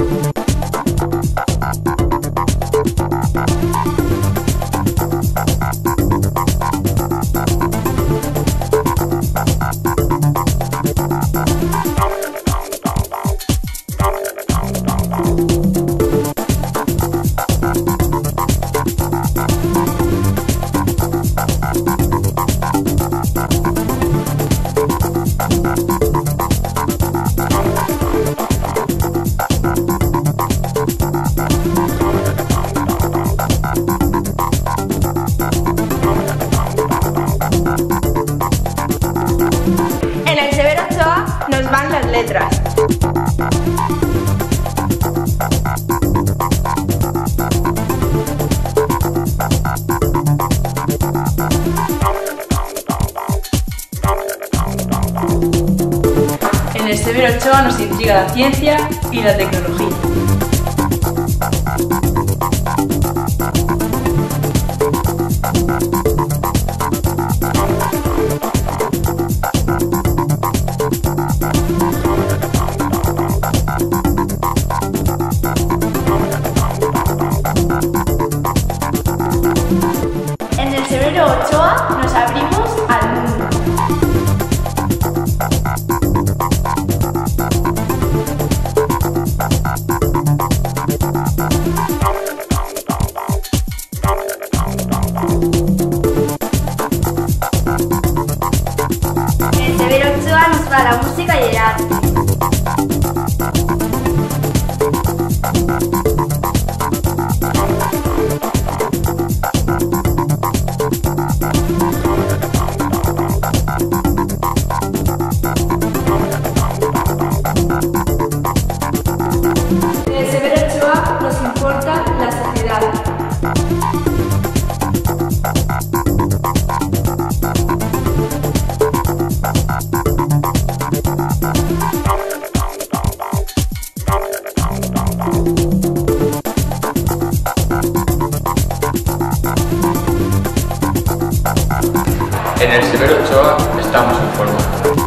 En En el Severo Ochoa nos intriga la ciencia y la tecnología. Xavier nos va a la música y el arte. nos importa la sociedad. en el Severo Ochoa estamos en forma.